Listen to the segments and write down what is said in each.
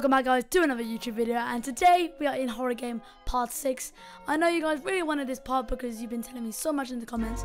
Welcome back guys to another YouTube video and today we are in horror game part 6. I know you guys really wanted this part because you've been telling me so much in the comments.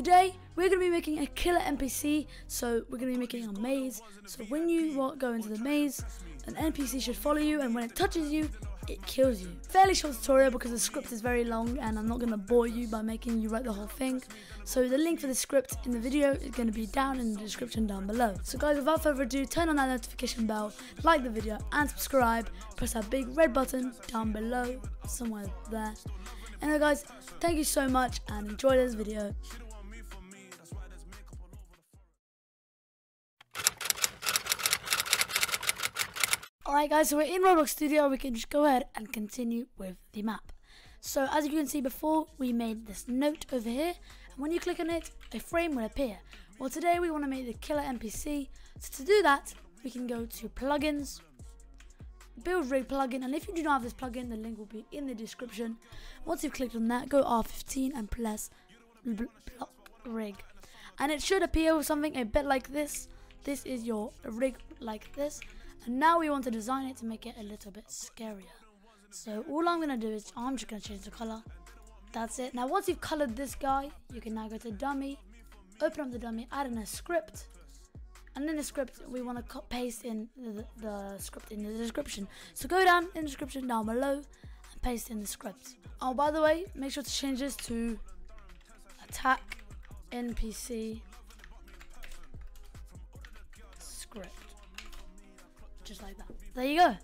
Today we're going to be making a killer NPC so we're going to be making a maze. So when you go into the maze an NPC should follow you and when it touches you it kills you. Fairly short tutorial because the script is very long and I'm not going to bore you by making you write the whole thing. So the link for the script in the video is going to be down in the description down below. So guys without further ado turn on that notification bell, like the video and subscribe. Press that big red button down below somewhere there. Anyway guys thank you so much and enjoy this video. Alright guys, so we're in Roblox Studio, we can just go ahead and continue with the map. So as you can see before, we made this note over here, and when you click on it, a frame will appear. Well today we want to make the killer NPC, so to do that, we can go to plugins, build rig plugin, and if you do not have this plugin, the link will be in the description. Once you've clicked on that, go R15 and press block rig. And it should appear with something a bit like this. This is your rig like this and now we want to design it to make it a little bit scarier. So all I'm going to do is I'm just going to change the color. That's it. Now once you've colored this guy, you can now go to dummy, open up the dummy, add in a script. And in the script, we want to paste in the, the script in the description. So go down in the description down below and paste in the script. Oh, by the way, make sure to change this to attack NPC script just like that. There you go.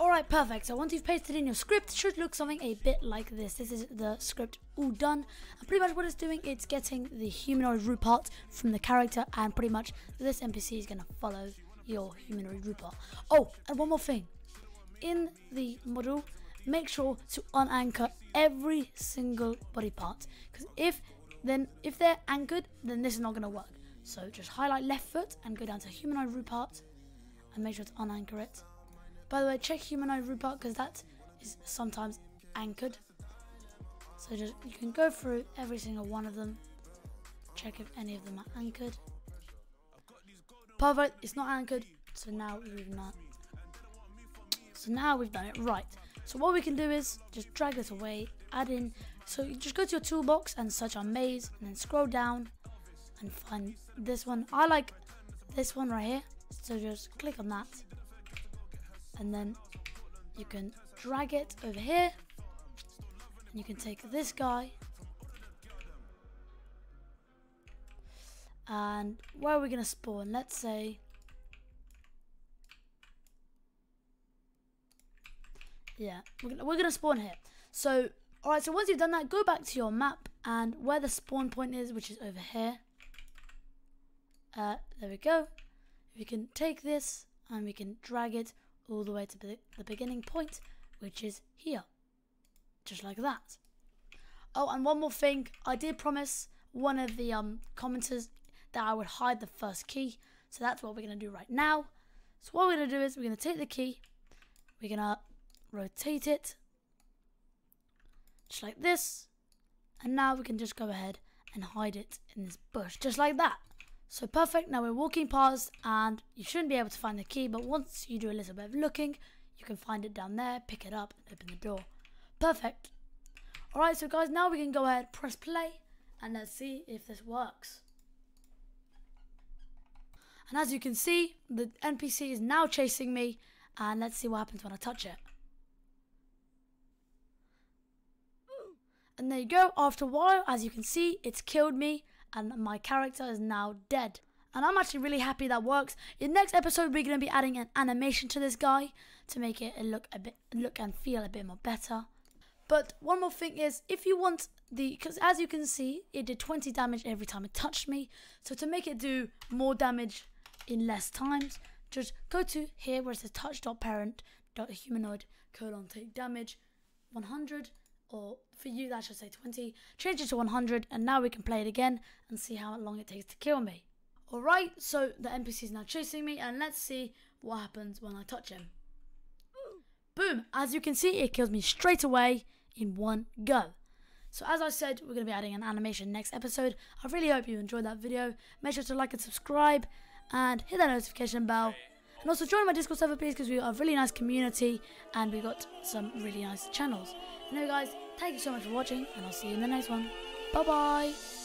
Alright, perfect. So once you've pasted in your script, it should look something a bit like this. This is the script all done. And pretty much what it's doing, it's getting the humanoid root part from the character and pretty much this NPC is going to follow your humanoid root part. Oh, and one more thing. In the model, make sure to unanchor every single body part. Because if then if they're anchored, then this is not going to work. So just highlight left foot and go down to humanoid root part and make sure to unanchor it. By the way, check humanoid root part because that is sometimes anchored. So just you can go through every single one of them, check if any of them are anchored. Perfect, it's not anchored, so now we've not. So now we've done it right. So what we can do is just drag this away, add in. So you just go to your toolbox and search on maze, and then scroll down and find this one. I like this one right here. So just click on that. And then you can drag it over here. And you can take this guy. And where are we going to spawn? Let's say... Yeah, we're gonna, we're gonna spawn here. So, alright, so once you've done that, go back to your map and where the spawn point is, which is over here. Uh, there we go. We can take this and we can drag it all the way to the beginning point, which is here. Just like that. Oh, and one more thing. I did promise one of the um, commenters that I would hide the first key. So that's what we're going to do right now. So what we're going to do is we're going to take the key. We're going to rotate it. Just like this. And now we can just go ahead and hide it in this bush. Just like that. So perfect, now we're walking past and you shouldn't be able to find the key, but once you do a little bit of looking, you can find it down there, pick it up and open the door. Perfect. Alright, so guys, now we can go ahead, press play, and let's see if this works. And as you can see, the NPC is now chasing me, and let's see what happens when I touch it. And there you go, after a while, as you can see, it's killed me, and my character is now dead. And I'm actually really happy that works. In next episode, we're going to be adding an animation to this guy to make it look a bit, look and feel a bit more better. But one more thing is, if you want the, because as you can see, it did 20 damage every time it touched me. So to make it do more damage in less times, just go to here where it says touch.parent.humanoid colon take damage 100 or for you that should say 20 change it to 100 and now we can play it again and see how long it takes to kill me alright so the npc is now chasing me and let's see what happens when i touch him boom as you can see it kills me straight away in one go So as I said, we're going to be adding an animation next episode. I really hope you enjoyed that video. Make sure to like and subscribe and hit that notification bell. And also join my Discord server please because we got a really nice community and we've got some really nice channels. Anyway guys, thank you so much for watching and I'll see you in the next one. Bye bye.